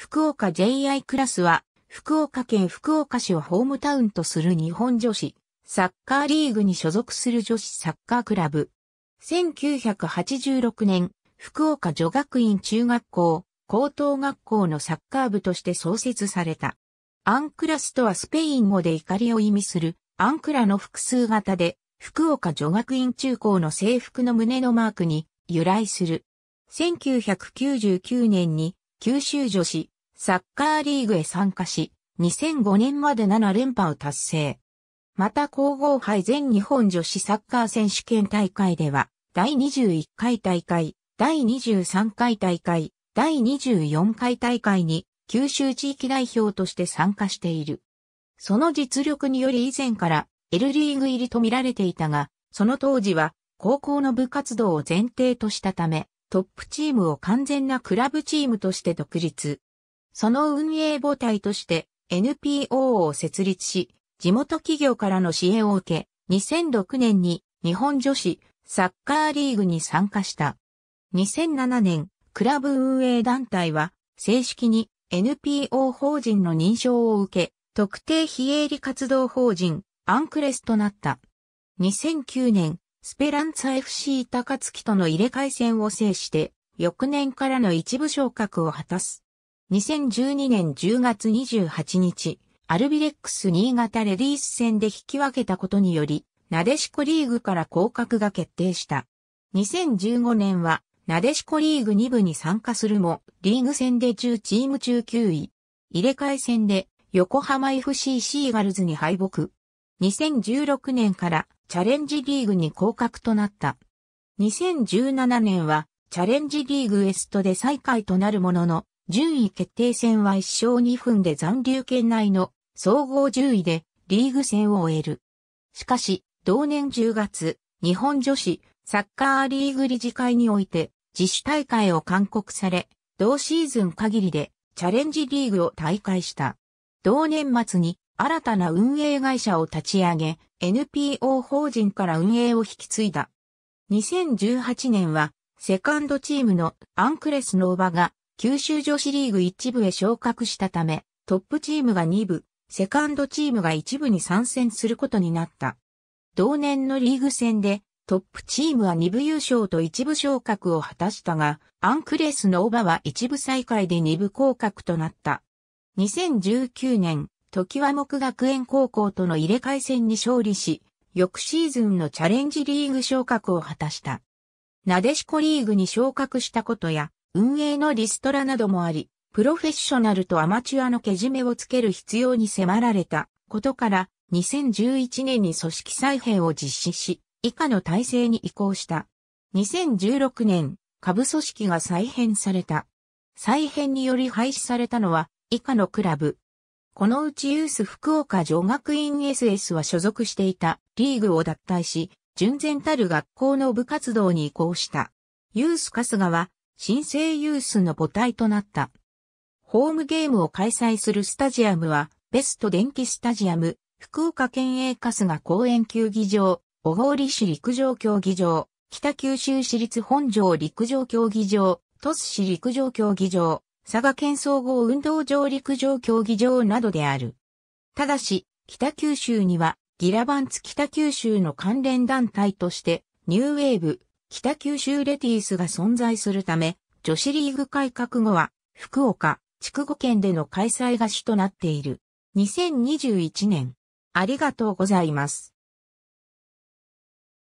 福岡 JI クラスは、福岡県福岡市をホームタウンとする日本女子、サッカーリーグに所属する女子サッカークラブ。1986年、福岡女学院中学校、高等学校のサッカー部として創設された。アンクラスとはスペイン語で怒りを意味する、アンクラの複数型で、福岡女学院中高の制服の胸のマークに由来する。1999年に九州女子サッカーリーグへ参加し、2005年まで7連覇を達成。また皇后杯全日本女子サッカー選手権大会では、第21回大会、第23回大会、第24回大会に九州地域代表として参加している。その実力により以前から L リーグ入りと見られていたが、その当時は高校の部活動を前提としたため、トップチームを完全なクラブチームとして独立。その運営母体として NPO を設立し、地元企業からの支援を受け、2006年に日本女子サッカーリーグに参加した。2007年、クラブ運営団体は正式に NPO 法人の認証を受け、特定非営利活動法人アンクレスとなった。2009年、スペランツァ FC 高槻との入れ替え戦を制して、翌年からの一部昇格を果たす。2012年10月28日、アルビレックス新潟レディース戦で引き分けたことにより、なでしこリーグから降格が決定した。2015年は、なでしこリーグ2部に参加するも、リーグ戦で10チーム中9位。入れ替え戦で、横浜 FC シーガルズに敗北。2016年からチャレンジリーグに降格となった。2017年はチャレンジリーグエストで再開となるものの、順位決定戦は1勝2分で残留圏内の総合10位でリーグ戦を終える。しかし、同年10月、日本女子サッカーリーグ理事会において自主大会を勧告され、同シーズン限りでチャレンジリーグを大会した。同年末に新たな運営会社を立ち上げ、NPO 法人から運営を引き継いだ。2018年は、セカンドチームのアンクレスノーバが九州女子リーグ1部へ昇格したため、トップチームが2部、セカンドチームが1部に参戦することになった。同年のリーグ戦でトップチームは2部優勝と1部昇格を果たしたが、アンクレスノーバは1部再開で2部降格となった。2019年、時は木学園高校との入れ替え戦に勝利し、翌シーズンのチャレンジリーグ昇格を果たした。なでしこリーグに昇格したことや、運営のリストラなどもあり、プロフェッショナルとアマチュアのけじめをつける必要に迫られたことから、2011年に組織再編を実施し、以下の体制に移行した。2016年、下部組織が再編された。再編により廃止されたのは、以下のクラブ、このうちユース福岡女学院 SS は所属していたリーグを脱退し、純然たる学校の部活動に移行した。ユース春日は新生ユースの母体となった。ホームゲームを開催するスタジアムはベスト電気スタジアム、福岡県営春日公園球技場、小郡市陸上競技場、北九州市立本庄陸上競技場、鳥栖市陸上競技場、佐賀県総合運動場陸上競技場などである。ただし、北九州には、ギラバンツ北九州の関連団体として、ニューウェーブ、北九州レティースが存在するため、女子リーグ改革後は、福岡、筑後県での開催が主となっている。2021年。ありがとうございます。